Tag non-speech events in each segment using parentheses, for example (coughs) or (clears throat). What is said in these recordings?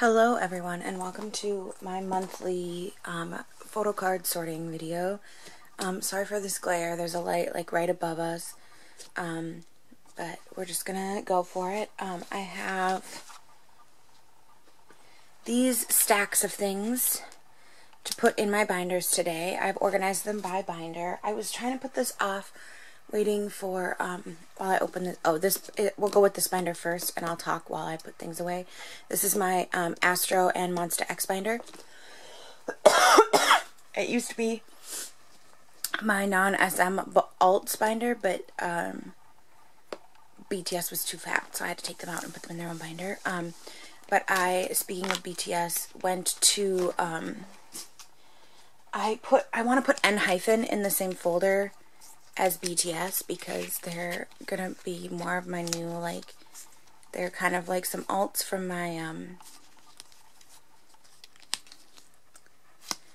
Hello everyone and welcome to my monthly um, photo card sorting video. Um, sorry for this glare, there's a light like right above us, um, but we're just gonna go for it. Um, I have these stacks of things to put in my binders today. I've organized them by binder. I was trying to put this off waiting for, um, while I open this, oh, this, it, we'll go with this binder first, and I'll talk while I put things away. This is my, um, Astro and Monsta X binder. (coughs) it used to be my non-SM alt binder, but, um, BTS was too fat, so I had to take them out and put them in their own binder. Um, but I, speaking of BTS, went to, um, I put, I want to put ENHYPEN in the same folder as BTS because they're gonna be more of my new like they're kind of like some alts from my um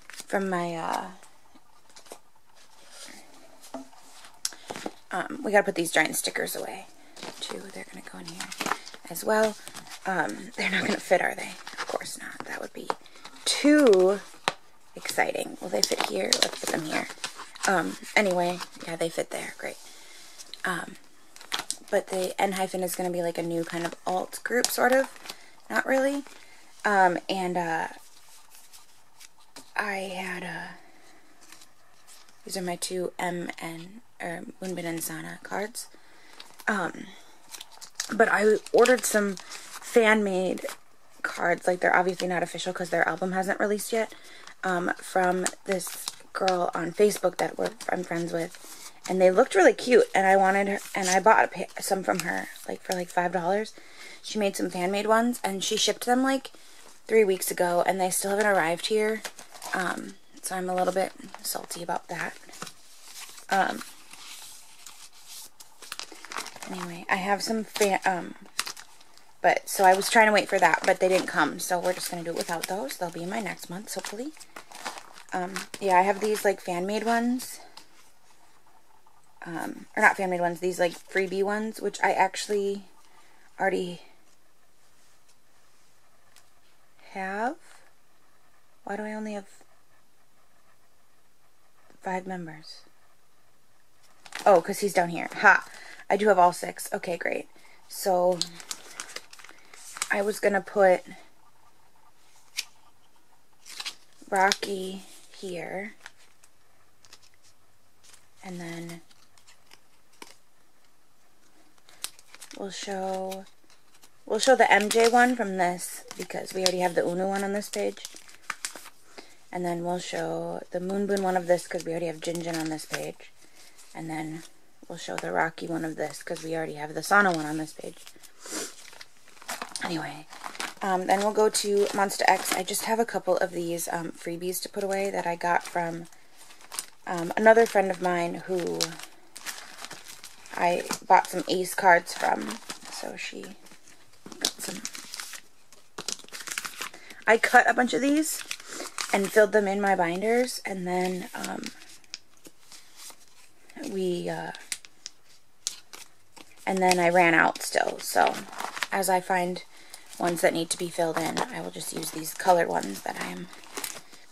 from my uh um we gotta put these giant stickers away too. They're gonna go in here as well. Um they're not gonna fit are they? Of course not. That would be too exciting. Will they fit here? Let's put them here um, anyway, yeah, they fit there. Great. Um, but the ENHYPEN is going to be like a new kind of alt group, sort of. Not really. Um, and, uh, I had, uh, these are my two M and, or Moonbin and Sanha cards. Um, but I ordered some fan-made cards, like they're obviously not official because their album hasn't released yet, um, from this girl on Facebook that we're, I'm friends with, and they looked really cute, and I wanted her, and I bought some from her, like for like five dollars. She made some fan made ones, and she shipped them like three weeks ago, and they still haven't arrived here. Um, so I'm a little bit salty about that. Um, anyway, I have some fan, um, but, so I was trying to wait for that, but they didn't come, so we're just going to do it without those. They'll be in my next month, hopefully. Um, yeah, I have these like fan-made ones. Um, or not fan-made ones, these like freebie ones, which I actually already have. Why do I only have five members? Oh, because he's down here. Ha! I do have all six. Okay, great. So, I was going to put Rocky here. And then we'll show we'll show the MJ one from this because we already have the Eunwoo one on this page. And then we'll show the Moonbin one of this because we already have Jinjin on this page. And then we'll show the Rocky one of this because we already have the Sanha one on this page. Anyway, um, then we'll go to Monsta X. I just have a couple of these um, freebies to put away that I got from um, another friend of mine who I bought some Ace cards from. So she got some. I cut a bunch of these and filled them in my binders, and then um, we, uh, and then I ran out still. So as I find ones that need to be filled in, I will just use these colored ones that I am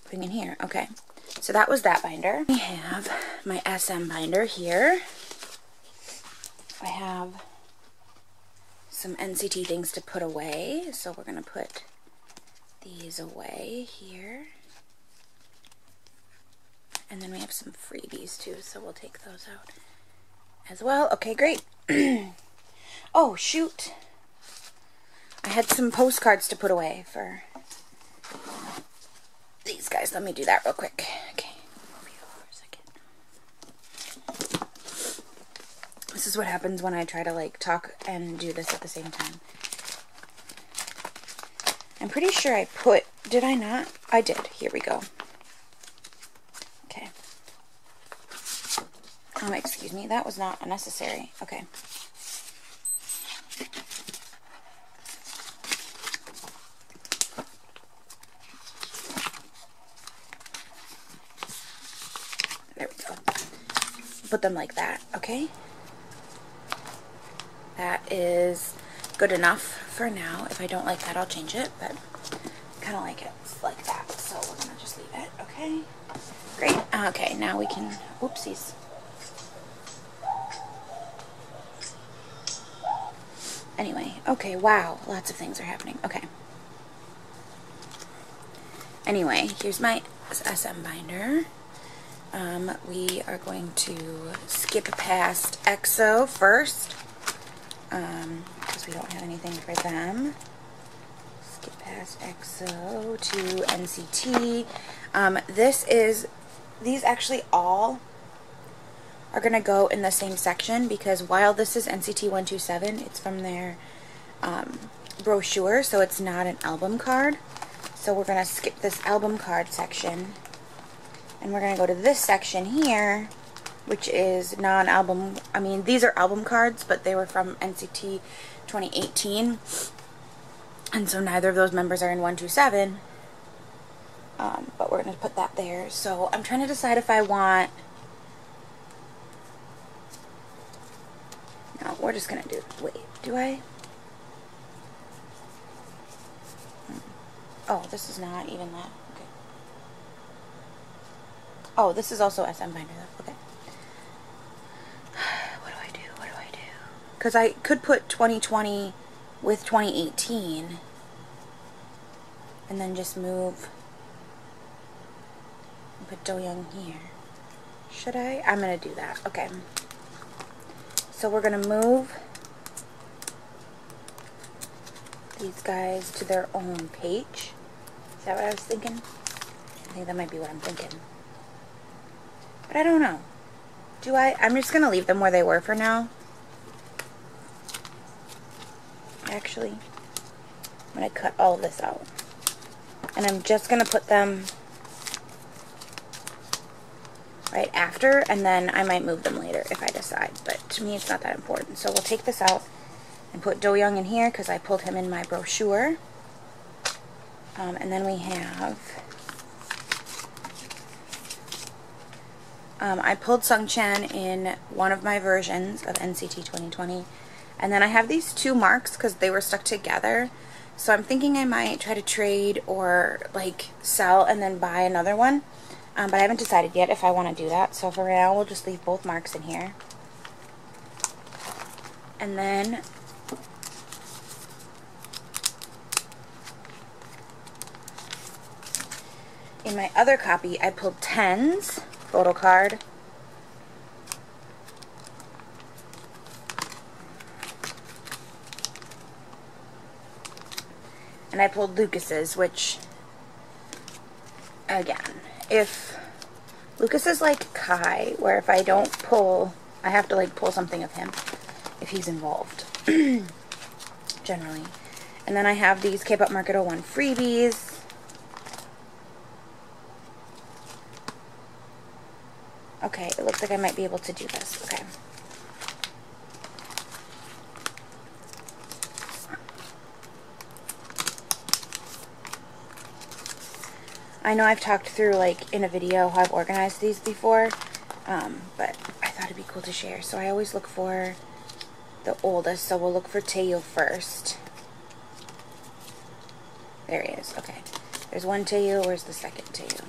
putting in here. Okay, so that was that binder. We have my SM binder here. I have some NCT things to put away, so we're going to put these away here. And then we have some freebies too, so we'll take those out as well. Okay, great. (clears throat) oh, shoot. I had some postcards to put away for these guys. Let me do that real quick. Okay. This is what happens when I try to like talk and do this at the same time. I'm pretty sure I put, did I not? I did. Here we go. Okay. Um, excuse me, that was not necessary. Okay. Put them like that, okay? That is good enough for now. If I don't like that, I'll change it, but kind of like it like that. So we're going to just leave it, okay? Great. Okay, now we can, oopsies. Anyway, okay, wow, lots of things are happening. Okay. Anyway, here's my SM binder. Um, we are going to skip past EXO first, because um, we don't have anything for them. Skip past EXO to NCT. Um, this is, these actually all are going to go in the same section because while this is NCT 127, it's from their um, brochure, so it's not an album card. So we're going to skip this album card section and we're going to go to this section here, which is non-album. I mean, these are album cards, but they were from NCT 2018. And so neither of those members are in 127. Um, but we're going to put that there. So I'm trying to decide if I want... No, we're just going to do... Wait, do I? Hmm. Oh, this is not even that. Oh, this is also SM binder. Okay. (sighs) What do I do? What do I do? Because I could put 2020 with 2018 and then just move and put Do Young here. Should I? I'm going to do that. Okay. So we're going to move these guys to their own page. Is that what I was thinking? I think that might be what I'm thinking. But I don't know. Do I? I'm just going to leave them where they were for now. Actually, I'm going to cut all this out. And I'm just going to put them right after, and then I might move them later if I decide. But to me, it's not that important. So we'll take this out and put Do Young in here because I pulled him in my brochure. Um, and then we have Um, I pulled Sung Chan in one of my versions of NCT 2020. And then I have these two marks because they were stuck together. So I'm thinking I might try to trade or like sell and then buy another one. Um, but I haven't decided yet if I want to do that. So for now, we'll just leave both marks in here. And then in my other copy, I pulled 10s little card. And I pulled Lucas's, which, again, if Lucas is like Kai, where if I don't pull, I have to like pull something of him if he's involved, (clears throat) generally. And then I have these K-Pop Market 01 freebies. Like I might be able to do this. Okay. I know I've talked through, like, in a video how I've organized these before, um, but I thought it'd be cool to share. So I always look for the oldest, so we'll look for Taeyo first. There he is. Okay. There's one Taeyo. Where's the second Taeyo?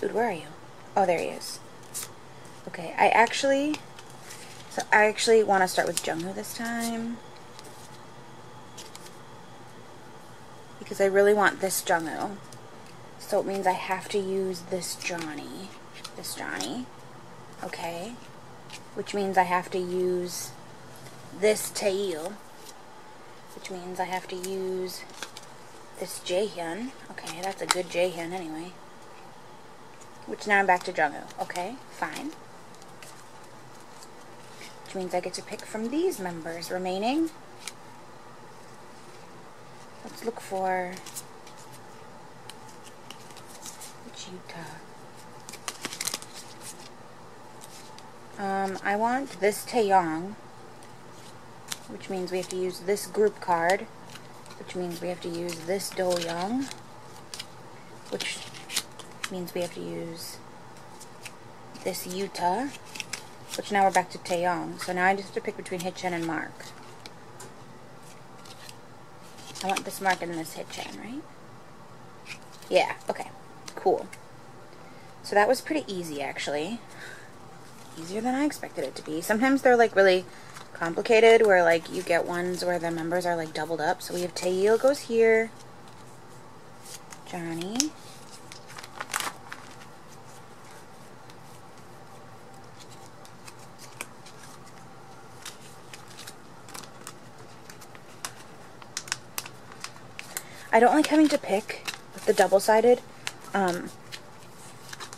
Dude, where are you? Oh, there he is. Okay, I actually... So I actually want to start with Jungwoo this time. Because I really want this Jungwoo. So it means I have to use this Johnny. This Johnny. Okay. Which means I have to use this Taeil. Which means I have to use this Jaehyun. Okay, that's a good Jaehyun anyway. Which now I'm back to Jungwoo. Okay, fine. Which means I get to pick from these members remaining. Let's look for Yuta. Um, I want this Taeyong, which means we have to use this group card, which means we have to use this Do Young, means we have to use this Yuta, which now we're back to Taeyong. So now I just have to pick between Haechan and Mark. I want this Mark and this Haechan, right? Yeah, okay, cool. So that was pretty easy, actually. Easier than I expected it to be. Sometimes they're, like, really complicated, where, like, you get ones where the members are, like, doubled up. So we have Taeil goes here. Johnny. I don't like having to pick with the double-sided. Um,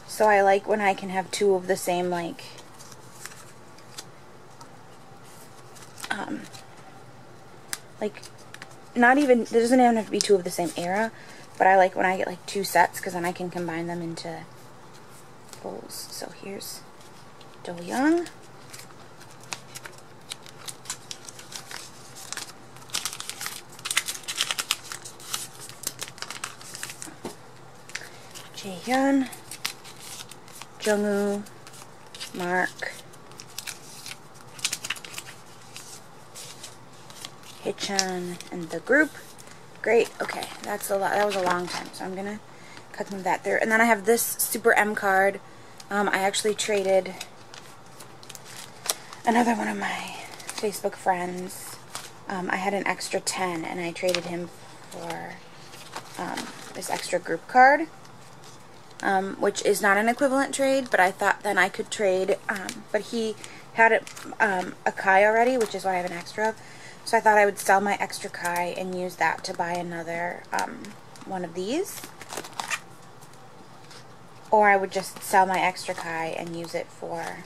so I like when I can have two of the same, like, um, like, not even, there doesn't even have to be two of the same era, but I like when I get, like, two sets, because then I can combine them into bowls. So here's Do Young. Jaehyun, Jungwoo, Mark, Haechan, and the group. Great. Okay, that's a lot. That was a long time, so I'm gonna cut some of that through. And then I have this Super M card. Um, I actually traded another one of my Facebook friends. Um, I had an extra 10, and I traded him for um, this extra group card um, which is not an equivalent trade, but I thought then I could trade, um, but he had it, um, a Kai already, which is what I have an extra of, so I thought I would sell my extra Kai and use that to buy another um, one of these, or I would just sell my extra Kai and use it for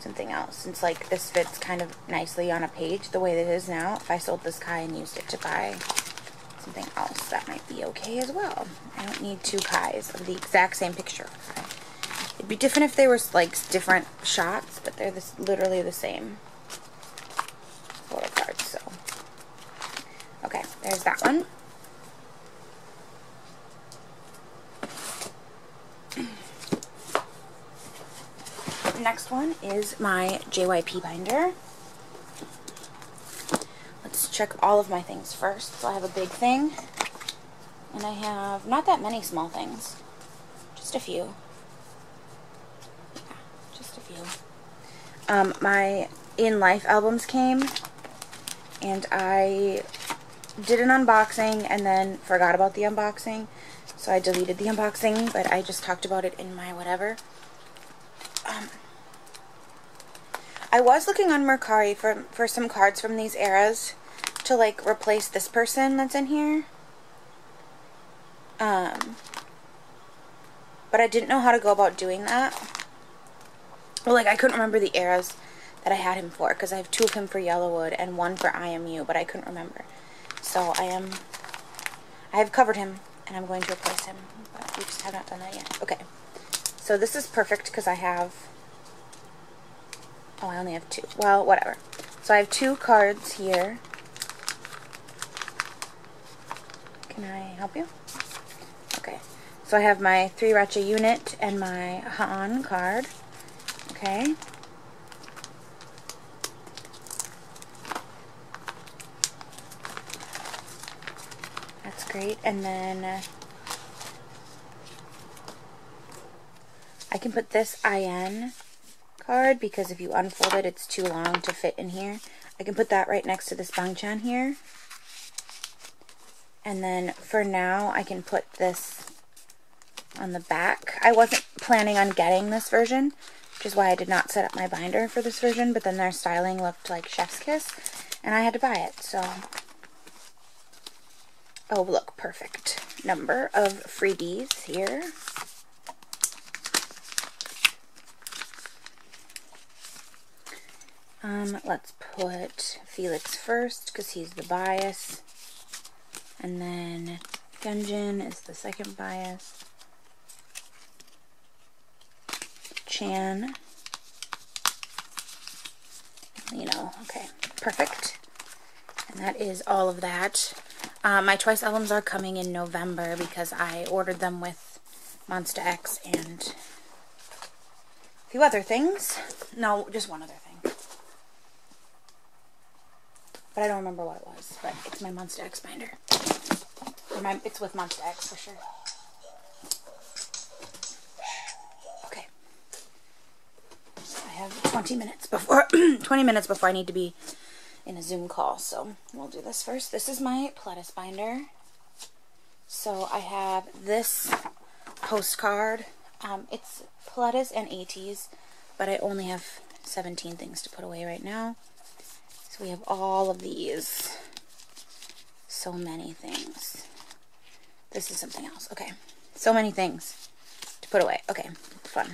something else, since like this fits kind of nicely on a page the way that it is now, if I sold this Kai and used it to buy something else, that might be okay as well. I don't need two pies of the exact same picture. It'd be different if they were like different shots, but they're this, literally the same photo cards. So, okay, there's that one. Next one is my JYP binder check all of my things first. So I have a big thing, and I have not that many small things, just a few. Yeah, just a few. Um, my In Life albums came, and I did an unboxing and then forgot about the unboxing. So I deleted the unboxing, but I just talked about it in my whatever. Um, I was looking on Mercari for, for some cards from these eras to like replace this person that's in here. Um, but I didn't know how to go about doing that. Well, like I couldn't remember the eras that I had him for because I have two of him for Yellowwood and one for IMU, but I couldn't remember. So I am, I have covered him and I'm going to replace him, but we just have not done that yet. Okay, so this is perfect because I have, oh, I only have two. Well, whatever. So I have two cards here. Can Help you? Okay. So I have my 3 Racha unit and my Han card. Okay. That's great. And then uh, I can put this IN card because if you unfold it, it's too long to fit in here. I can put that right next to this Bangchan here. And then for now, I can put this on the back. I wasn't planning on getting this version, which is why I did not set up my binder for this version, but then their styling looked like Chef's Kiss, and I had to buy it, so... Oh, look, perfect. Number of freebies here. Um, let's put Felix first, because he's the bias. And then Gunjin is the second bias. Chan. You know, okay, perfect. And that is all of that. Uh, my Twice albums are coming in November because I ordered them with Monsta X and A few other things. No, just one other thing. But I don't remember what it was. But it's my Monsta X binder. It's with Monsta X for sure. Okay. I have 20 minutes before (clears throat) 20 minutes before I need to be in a Zoom call. So we'll do this first. This is my Pledis binder. So I have this postcard. Um, it's Pledis and ATEEZ, but I only have 17 things to put away right now. So we have all of these. So many things. This is something else. Okay. So many things to put away. Okay. Fun.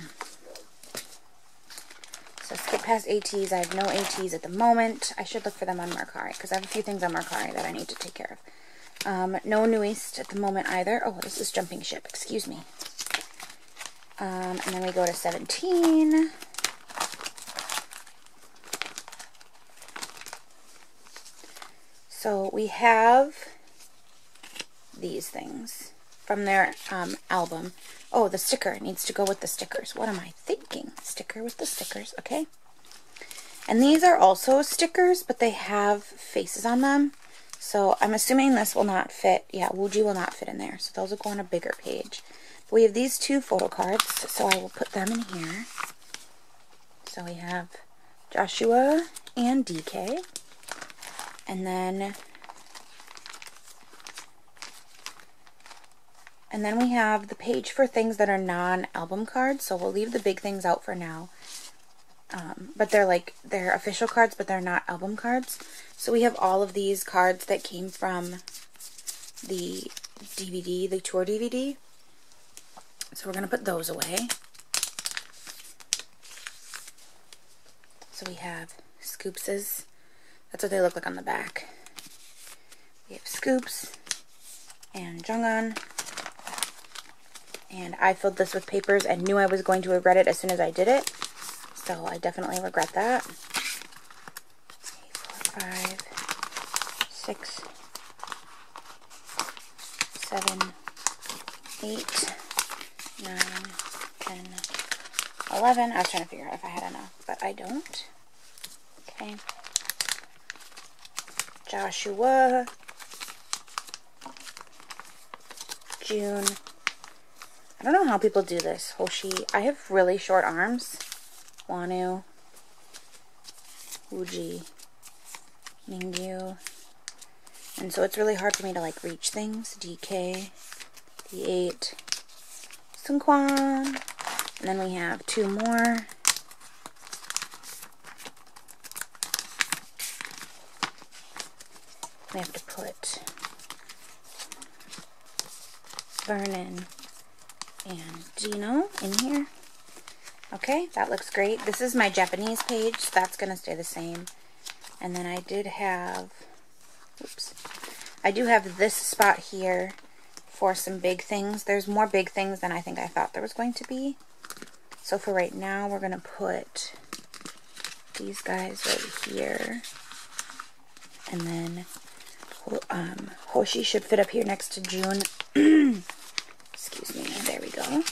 So skip past ATs. I have no ATs at the moment. I should look for them on Mercari because I have a few things on Mercari that I need to take care of. Um, no NU'EST at the moment either. Oh, this is Jumping Ship. Excuse me. Um, and then we go to 17. So we have these things from their um, album. Oh, the sticker needs to go with the stickers. What am I thinking? Sticker with the stickers, okay. And these are also stickers, but they have faces on them. So I'm assuming this will not fit. Yeah, Woozi will not fit in there. So those will go on a bigger page. But we have these two photo cards, so I will put them in here. So we have Joshua and DK. And then And then we have the page for things that are non-album cards. So we'll leave the big things out for now. Um, but they're like, they're official cards, but they're not album cards. So we have all of these cards that came from the DVD, the tour DVD. So we're going to put those away. So we have Scoopses. That's what they look like on the back. We have S.Coups and Jonghyun. And I filled this with papers and knew I was going to regret it as soon as I did it. So I definitely regret that. Four, five, six, seven, eight, nine, ten, eleven. I was trying to figure out if I had enough, but I don't. Okay. Joshua. June. I don't know how people do this. Hoshi. I have really short arms. Wonwoo, Woozi, Mingyu. And so it's really hard for me to like reach things. DK, The8, Seungkwan. And then we have two more. We have to put Vernon and Dino in here. Okay, that looks great. This is my Japanese page, so that's going to stay the same. And then I did have, oops, I do have this spot here for some big things. There's more big things than I think I thought there was going to be. So for right now, we're going to put these guys right here. And then um, Hoshi should fit up here next to June. (clears throat) Excuse me, there we go.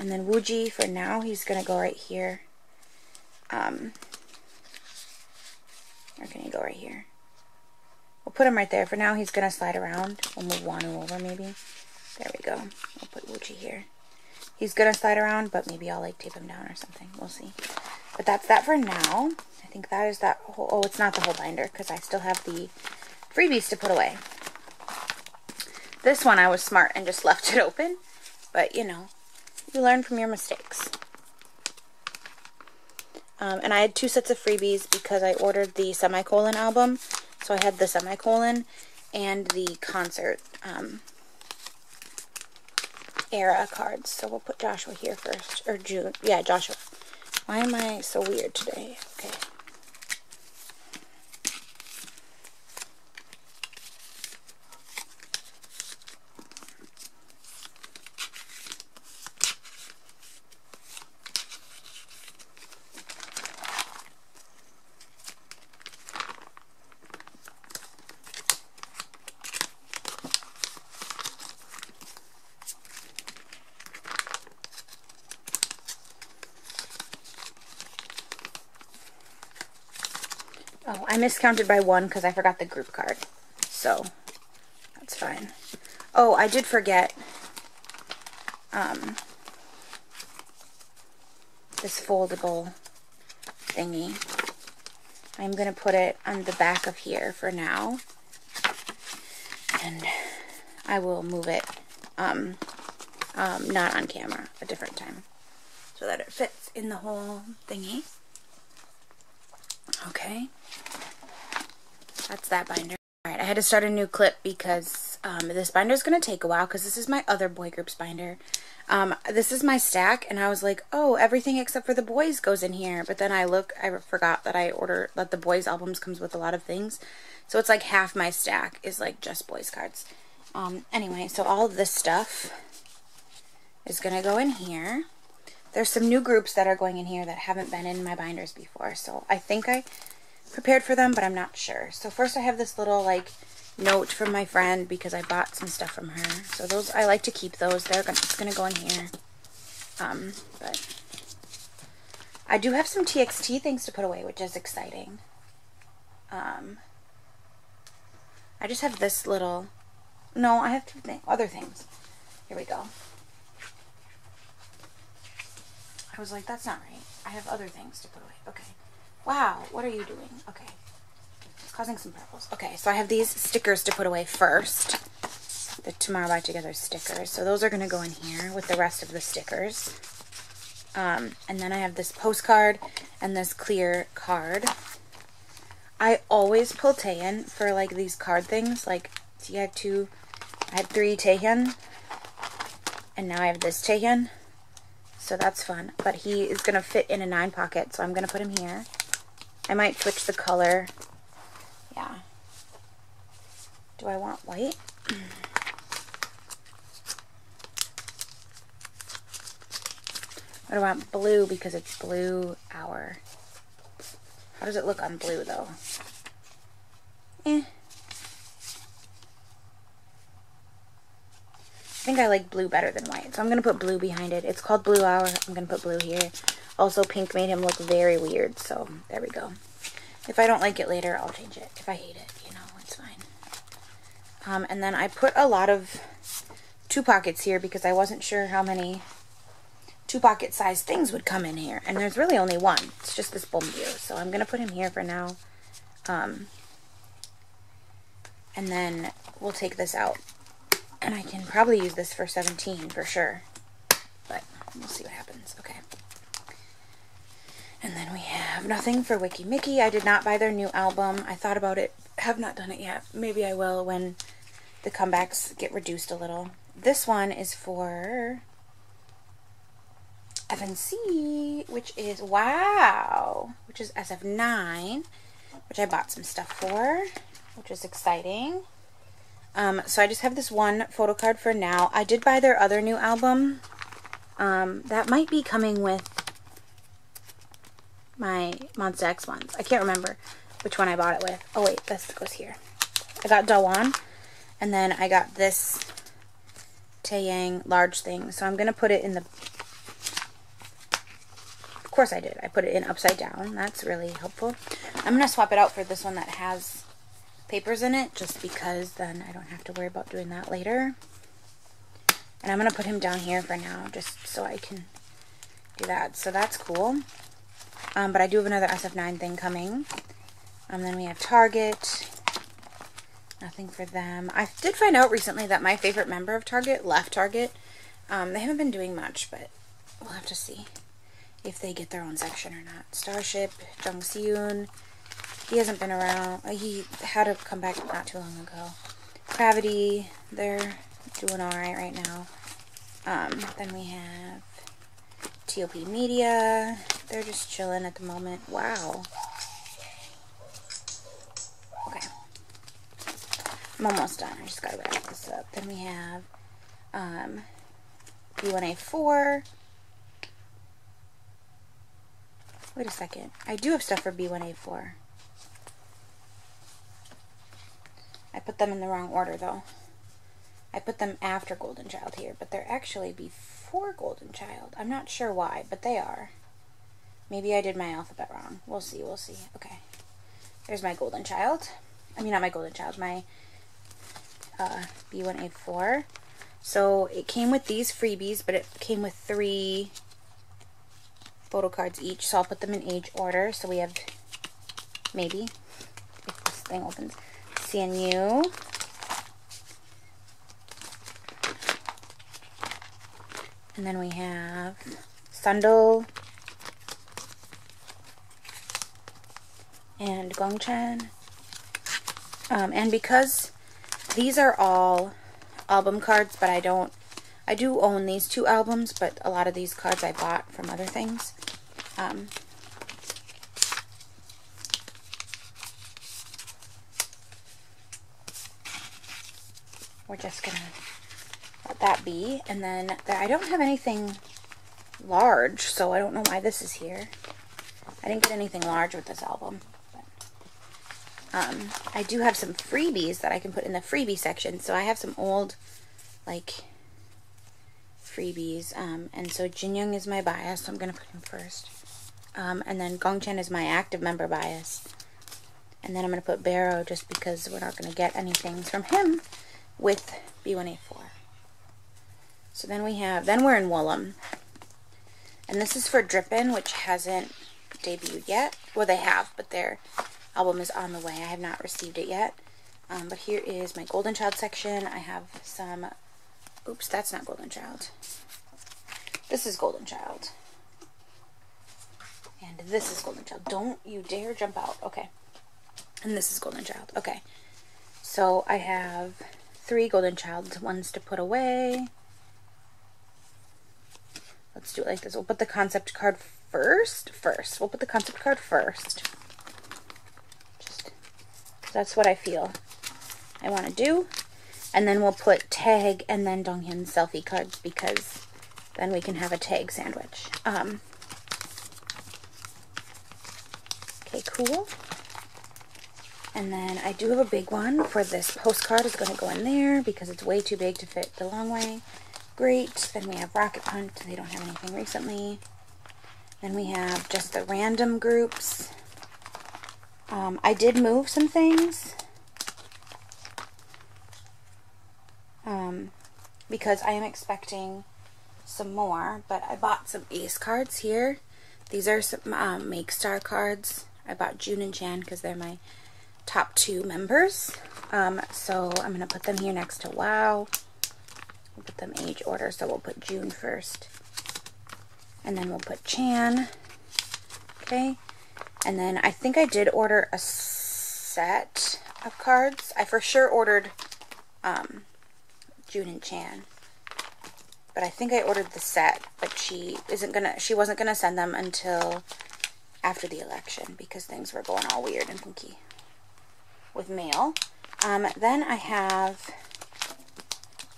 And then Woozi, for now, he's going to go right here. Um, or can he go right here? We'll put him right there. For now, he's going to slide around. We'll move Wonwoo over, maybe. There we go. We'll put Woozi here. He's going to slide around, but maybe I'll, like, tape him down or something. We'll see. But that's that for now. I think that is that whole... Oh, it's not the whole binder, because I still have the freebies to put away. This one I was smart and just (laughs) left it open. But, you know, you learn from your mistakes. Um, and I had two sets of freebies because I ordered the Semicolon album. So I had the Semicolon and the concert um, era cards. So we'll put Joshua here first. Or June. Yeah, Joshua. Why am I so weird today? Okay. Oh, I miscounted by one because I forgot the group card. So, that's fine. Oh, I did forget um, this foldable thingy. I'm going to put it on the back of here for now. And I will move it, um, um, not on camera, a different time. So that it fits in the whole thingy. Okay. That's that binder. Alright, I had to start a new clip because um, this binder is going to take a while because this is my other boy groups binder. Um, this is my stack, and I was like, oh, everything except for the boys goes in here. But then I look, I forgot that I order that the boys albums comes with a lot of things. So it's like half my stack is like just boys cards. Um, anyway, so all of this stuff is going to go in here. There's some new groups that are going in here that haven't been in my binders before. So I think I prepared for them, but I'm not sure. So first I have this little like note from my friend because I bought some stuff from her. So those, I like to keep those. They're gonna, it's going to go in here. Um, but I do have some TXT things to put away, which is exciting. Um, I just have this little, no, I have things, other things. Here we go. I was like, that's not right. I have other things to put away. Okay. Wow, what are you doing? Okay It's causing some problems. Okay, so I have these stickers to put away first. The Tomorrow by Together stickers. So those are going to go in here with the rest of the stickers. Um, and then I have this postcard and this clear card. I always pull Taehyun for like these card things. Like, see, I had two, I had three Taehyun. And now I have this Taehyun. So that's fun. But he is going to fit in a nine pocket, so I'm going to put him here. I might switch the color yeah. Do I want white? I want blue because it's blue hour. How does it look on blue though? Eh. I think I like blue better than white. So I'm going to put blue behind it. It's called Blue Hour. I'm going to put blue here. Also, pink made him look very weird. So there we go. If I don't like it later, I'll change it. If I hate it, you know, it's fine. Um, and then I put a lot of two pockets here because I wasn't sure how many two pocket size things would come in here. And there's really only one. It's just this Beomgyu. So I'm going to put him here for now. Um, and then we'll take this out. And I can probably use this for 17 for sure. But we'll see what happens. Okay. And then we have Nothing for Weki Meki. I did not buy their new album. I thought about it. Have not done it yet. Maybe I will when the comebacks get reduced a little. This one is for FNC, which is, wow, which is SF9, which I bought some stuff for, which is exciting. Um, so I just have this one photo card for now. I did buy their other new album. Um, that might be coming with my Monsta X ones. I can't remember which one I bought it with. Oh wait, this goes here. I got Dawon, and then I got this Taeyang large thing. So I'm going to put it in the... Of course I did. I put it in upside down. That's really helpful. I'm going to swap it out for this one that has papers in it, just because then I don't have to worry about doing that later. And I'm going to put him down here for now, just so I can do that. So that's cool. Um, but I do have another SF9 thing coming. Um, then we have Target. Nothing for them. I did find out recently that my favorite member of Target left Target. Um, they haven't been doing much, but we'll have to see if they get their own section or not. Starship, Jung Seun. He hasn't been around. Uh, he had to come back not too long ago. CRAVITY, they're doing alright right now. Um, then we have TOP Media. They're just chilling at the moment. Wow. Okay. I'm almost done. I just gotta wrap this up. Then we have um, B1A4. Wait a second. I do have stuff for B1A4. I put them in the wrong order though. I put them after Golden Child here, but they're actually before Golden Child. I'm not sure why, but they are. Maybe I did my alphabet wrong. We'll see, we'll see. Okay. there's my golden child. I mean, not my golden child, my uh, B1A4. So it came with these freebies, but it came with three photo cards each. So I'll put them in age order. So we have, maybe, if this thing opens, CNU. And then we have Sandeul and Gongchan. Um, and because these are all album cards, but I don't, I do own these two albums, but a lot of these cards I bought from other things. Um, we're just gonna let that be. And then I don't have anything large, so I don't know why this is here. I didn't get anything large with this album. Um, I do have some freebies that I can put in the freebie section. So I have some old, like, freebies. Um, and so Jin Young is my bias, so I'm going to put him first. Um, and then Gong Chan is my active member bias. And then I'm going to put Baro just because we're not going to get anything from him with B1A4. So then we have, then we're in Woollim. And this is for Drippin', which hasn't debuted yet. Well, they have, but they're album is on the way. I have not received it yet. Um, but here is my Golden Child section. I have some... Oops, that's not Golden Child. This is Golden Child. And this is Golden Child. Don't you dare jump out. Okay. And this is Golden Child. Okay. So I have three Golden Childs. Ones to put away. Let's do it like this. We'll put the concept card first. First. We'll put the concept card first. That's what I feel I want to do. And then we'll put tag and then Donghyun selfie cards because then we can have a tag sandwich. Um, okay, cool. And then I do have a big one for this postcard. is going to go in there because it's way too big to fit the long way. Great. Then we have Rocket Punch. They don't have anything recently. Then we have just the random groups. Um, I did move some things. Um, because I am expecting some more, but I bought some ace cards here. These are some um, Make Star cards. I bought June and Chan because they're my top two members. Um, so I'm going to put them here next to WoW. We'll put them age order, so we'll put June first. And then we'll put Chan. Okay. And then I think I did order a set of cards. I for sure ordered um, June and Chan. But I think I ordered the set, but she isn't gonna she wasn't gonna send them until after the election because things were going all weird and funky with mail. Um, then I have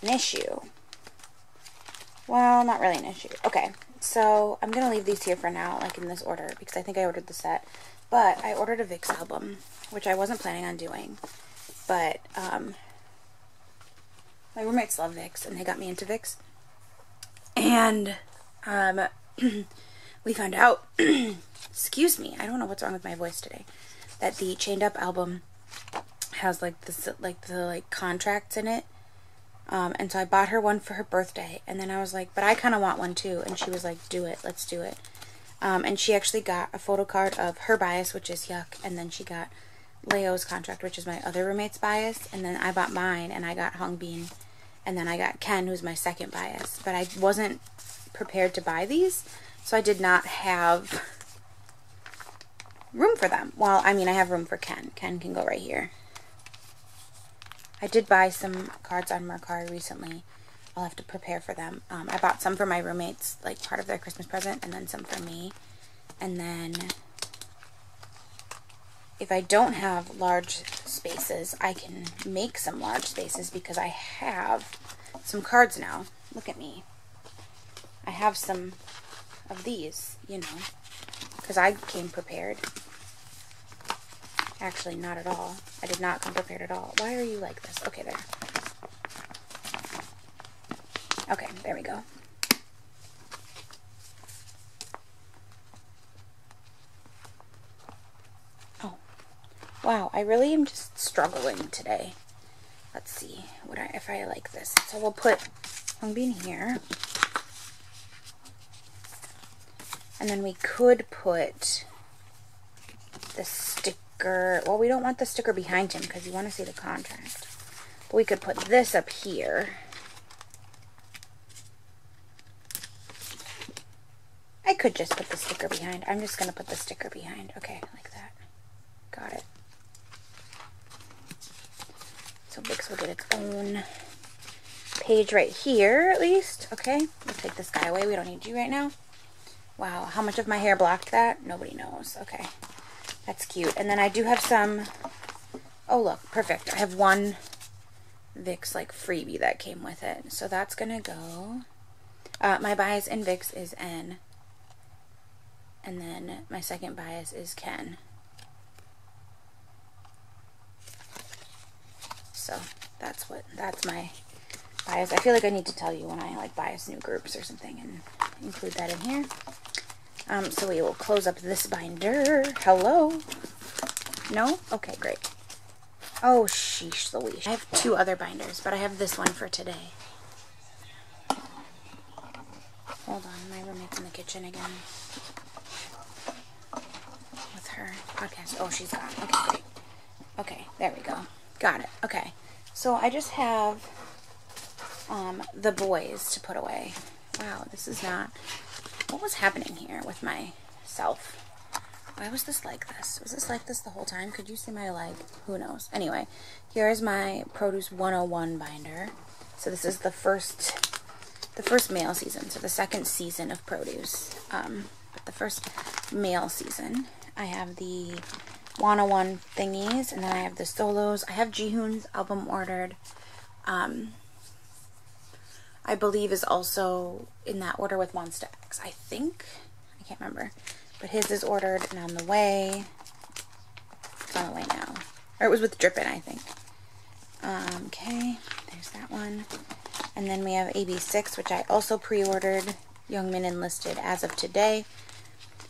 an issue. Well, not really an issue. Okay, so I'm going to leave these here for now, like in this order, because I think I ordered the set. But I ordered a VIXX album, which I wasn't planning on doing. But um, my roommates love VIXX, and they got me into VIXX. And um, (clears throat) we found out, (clears throat) excuse me, I don't know what's wrong with my voice today, that the Chained Up album has like the like the like contracts in it um, and so I bought her one for her birthday. And then I was like, but I kind of want one too. And she was like, do it. Let's do it. Um, and she actually got a photo card of her bias, which is Hyuk. And then she got Leo's contract, which is my other roommate's bias. And then I bought mine and I got Hongbin. And then I got Ken, who's my second bias. But I wasn't prepared to buy these. So I did not have room for them. Well, I mean, I have room for Ken. Ken can go right here. I did buy some cards on Mercari recently. I'll have to prepare for them. Um, I bought some for my roommates, like part of their Christmas present, and then some for me. And then if I don't have large spaces, I can make some large spaces because I have some cards now. Look at me. I have some of these, you know, because I came prepared. Actually, not at all. I did not come prepared at all. Why are you like this? Okay, there. Okay, there we go. Oh, Wow, I really am just struggling today. Let's see what I if I like this. So we'll put Bean here. And then we could put the sticker. Well, we don't want the sticker behind him because you want to see the contract. But we could put this up here. I could just put the sticker behind. I'm just going to put the sticker behind. Okay, like that. Got it. So VIXX will get its own page right here, at least. Okay, we'll take this guy away. We don't need you right now. Wow, how much of my hair blocked that? Nobody knows. Okay, that's cute. And then I do have some... Oh, look, perfect. I have one VIXX, like, freebie that came with it. So that's going to go... Uh, my bias in VIXX is N. And then my second bias is Ken. So that's what, that's my bias. I feel like I need to tell you when I like bias new groups or something and include that in here. Um, so we will close up this binder. Hello? No? Okay, great. Oh, sheesh Louise. I have two other binders, but I have this one for today. Hold on, my roommate's in the kitchen again. With her podcast. Oh, she's gone. Okay, great. Okay, there we go. Got it. Okay. So I just have um, the boys to put away. Wow, this is not... What was happening here with myself? Why was this like this? Was this like this the whole time? Could you see my leg? Who knows? Anyway, here is my Produce 101 binder. So this is the first the first male season, so the second season of Produce. Um, but the first male season. I have the 101 thingies, and then I have the solos. I have Jihoon's album ordered. Um, I believe is also in that order with Monsta I think. I can't remember. But his is ordered and on the way. It's on the way now. Or it was with Drippin', I think. Um, okay, there's that one. And then we have AB6, which I also pre-ordered. Youngmin enlisted as of today.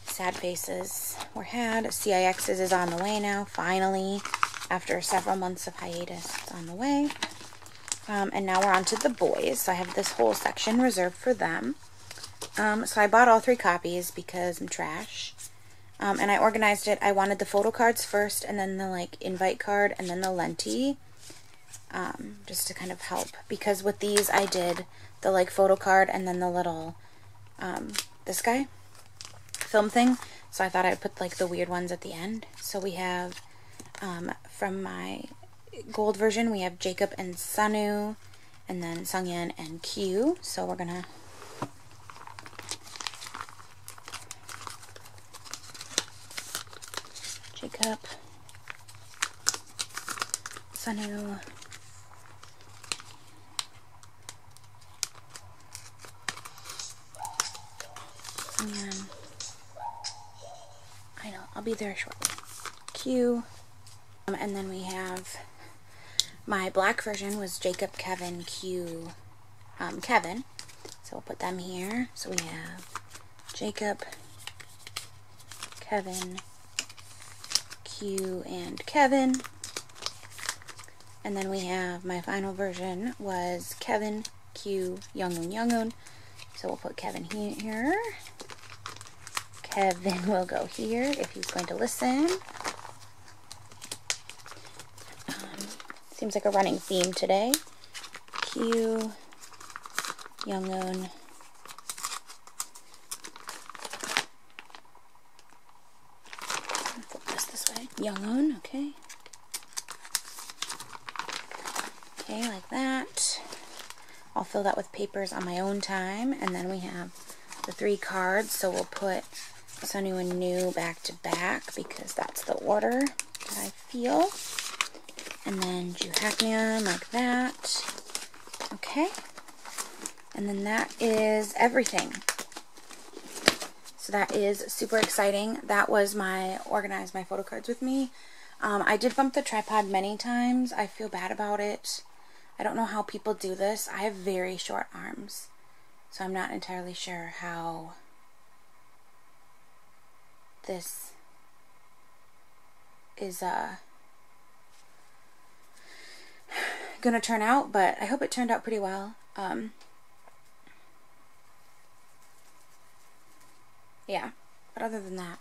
Sad Faces were had. CIX's is on the way now, finally. After several months of hiatus, it's on the way. Um, and now we're on to the boys. So I have this whole section reserved for them. Um, so I bought all three copies because I'm trash. Um, and I organized it. I wanted the photo cards first, and then the like invite card, and then the lenti. Um, just to kind of help. Because with these, I did the like photo card, and then the little, um, this guy, film thing. So I thought I'd put like the weird ones at the end. So we have, um, from my gold version, we have Jacob and Sunwoo, and then Sangyeon and Q. So we're gonna Jacob, Sunwoo, Sangyeon. I know, I'll be there shortly. Q. Um, and then we have my black version was Jacob, Kevin, Q, um, Kevin. So we'll put them here. So we have Jacob, Kevin, Q, and Kevin. And then we have my final version was Kevin, Q, Younghoon, Younghoon. So we'll put Kevin here. Kevin (laughs) will go here if he's going to listen. Um, seems like a running theme today. Q, Younghoon, flip this way. Okay. Okay, like that. I'll fill that with papers on my own time. And then we have the three cards. So we'll put Sunny and New back to back because that's the order that I feel. And then Joohaekyeon like that. Okay. And then that is everything that is super exciting. That was my organize my photo cards with me. Um, I did bump the tripod many times. I feel bad about it. I don't know how people do this. I have very short arms, so I'm not entirely sure how this is uh, going to turn out, but I hope it turned out pretty well. Um, yeah, but other than that,